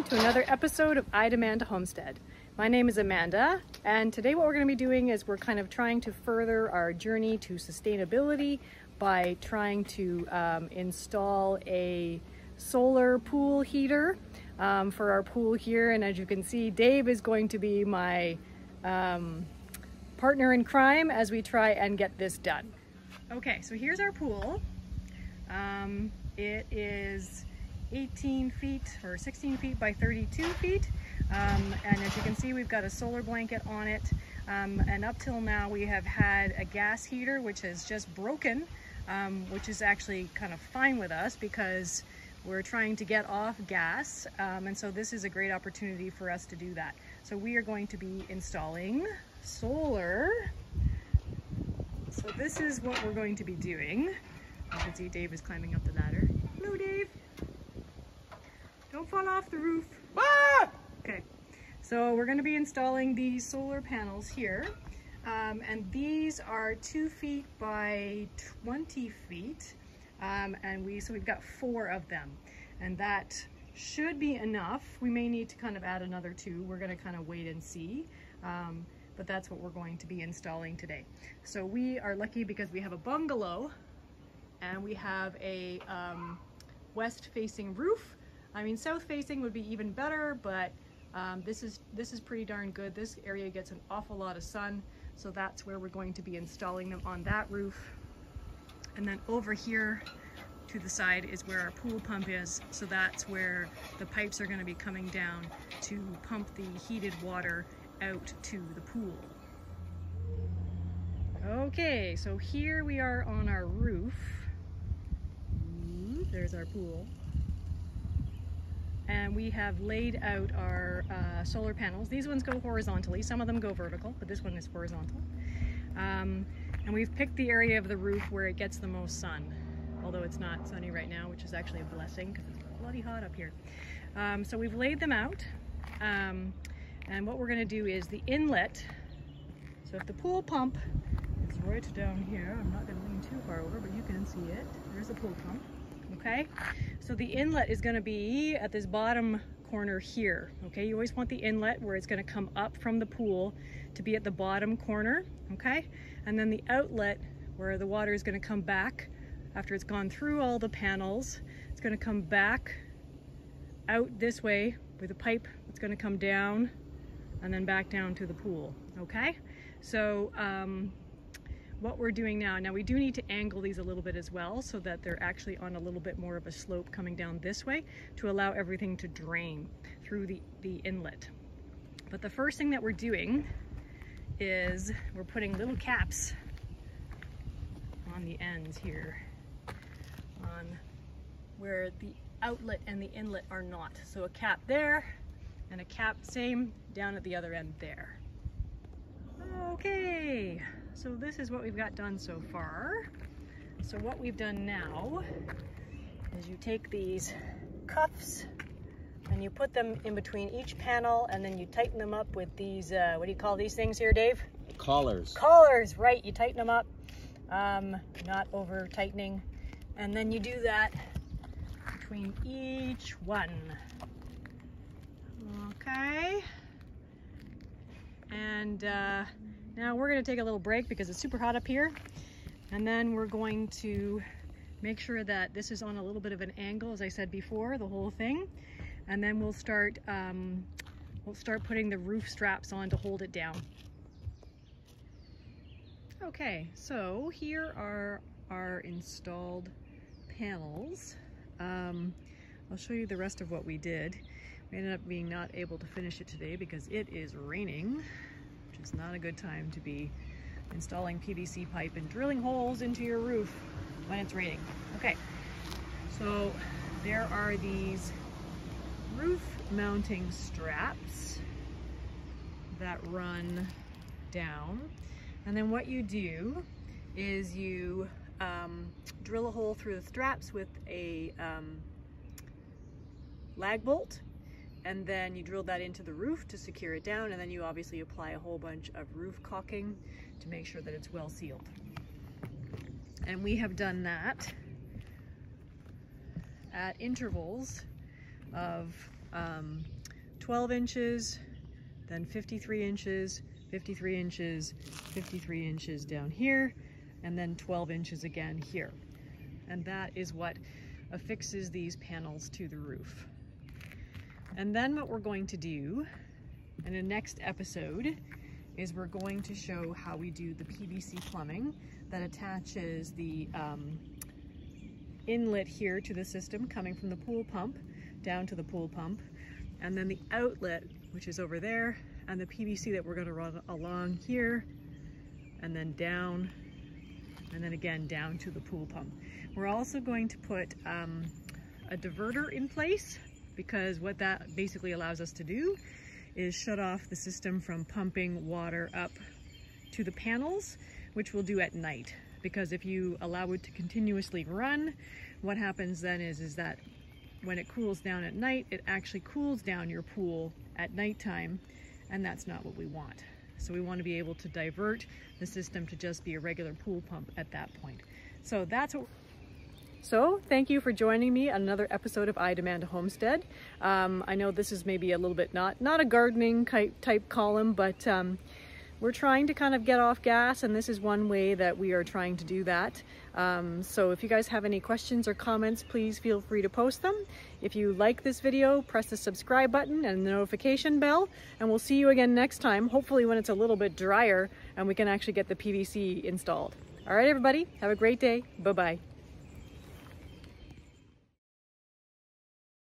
welcome to another episode of I Damanda Homestead. My name is Amanda, and today what we're going to be doing is we're kind of trying to further our journey to sustainability by trying to um, install a solar pool heater um, for our pool here. And as you can see, Dave is going to be my um, partner in crime as we try and get this done. Okay, so here's our pool. Um, it is 18 feet or 16 feet by 32 feet. Um, and as you can see, we've got a solar blanket on it. Um, and up till now, we have had a gas heater, which has just broken, um, which is actually kind of fine with us because we're trying to get off gas. Um, and so this is a great opportunity for us to do that. So we are going to be installing solar. So this is what we're going to be doing. You can see Dave is climbing up the ladder. Hello, Dave. Don't fall off the roof. Ah! Okay, so we're gonna be installing these solar panels here. Um, and these are two feet by 20 feet. Um, and we, so we've got four of them. And that should be enough. We may need to kind of add another two. We're gonna kind of wait and see. Um, but that's what we're going to be installing today. So we are lucky because we have a bungalow and we have a um, west facing roof I mean, south facing would be even better, but um, this is this is pretty darn good. This area gets an awful lot of sun, so that's where we're going to be installing them on that roof. And then over here to the side is where our pool pump is, so that's where the pipes are going to be coming down to pump the heated water out to the pool. Okay, so here we are on our roof. There's our pool and we have laid out our uh, solar panels. These ones go horizontally, some of them go vertical, but this one is horizontal. Um, and we've picked the area of the roof where it gets the most sun, although it's not sunny right now, which is actually a blessing because it's bloody hot up here. Um, so we've laid them out, um, and what we're gonna do is the inlet, so if the pool pump is right down here, I'm not gonna lean too far over, but you can see it, there's the pool pump okay? So the inlet is gonna be at this bottom corner here, okay? You always want the inlet where it's gonna come up from the pool to be at the bottom corner, okay? And then the outlet where the water is gonna come back after it's gone through all the panels, it's gonna come back out this way with a pipe that's gonna come down and then back down to the pool, okay? So um, what we're doing now. Now we do need to angle these a little bit as well so that they're actually on a little bit more of a slope coming down this way to allow everything to drain through the, the inlet. But the first thing that we're doing is we're putting little caps on the ends here on where the outlet and the inlet are not. So a cap there and a cap same down at the other end there. Okay so this is what we've got done so far. So what we've done now is you take these cuffs and you put them in between each panel and then you tighten them up with these, uh, what do you call these things here, Dave? Collars. Collars, right. You tighten them up, um, not over tightening. And then you do that between each one. Okay. And uh, now we're gonna take a little break because it's super hot up here. And then we're going to make sure that this is on a little bit of an angle, as I said before, the whole thing. And then we'll start, um, we'll start putting the roof straps on to hold it down. Okay, so here are our installed panels. Um, I'll show you the rest of what we did. We ended up being not able to finish it today because it is raining. It's not a good time to be installing PVC pipe and drilling holes into your roof when it's raining. Okay, so there are these roof mounting straps that run down. And then what you do is you um, drill a hole through the straps with a um, lag bolt and then you drill that into the roof to secure it down and then you obviously apply a whole bunch of roof caulking to make sure that it's well sealed. And we have done that at intervals of um, 12 inches, then 53 inches, 53 inches, 53 inches down here, and then 12 inches again here. And that is what affixes these panels to the roof. And then what we're going to do in the next episode is we're going to show how we do the PVC plumbing that attaches the um, inlet here to the system coming from the pool pump down to the pool pump and then the outlet which is over there and the PVC that we're going to run along here and then down and then again down to the pool pump. We're also going to put um, a diverter in place because what that basically allows us to do is shut off the system from pumping water up to the panels, which we'll do at night. Because if you allow it to continuously run, what happens then is, is that when it cools down at night, it actually cools down your pool at nighttime, and that's not what we want. So we want to be able to divert the system to just be a regular pool pump at that point. So that's what so thank you for joining me on another episode of I Damanda Homestead. Um, I know this is maybe a little bit not, not a gardening type, type column, but um, we're trying to kind of get off gas and this is one way that we are trying to do that. Um, so if you guys have any questions or comments, please feel free to post them. If you like this video, press the subscribe button and the notification bell, and we'll see you again next time, hopefully when it's a little bit drier and we can actually get the PVC installed. All right, everybody, have a great day. Bye-bye.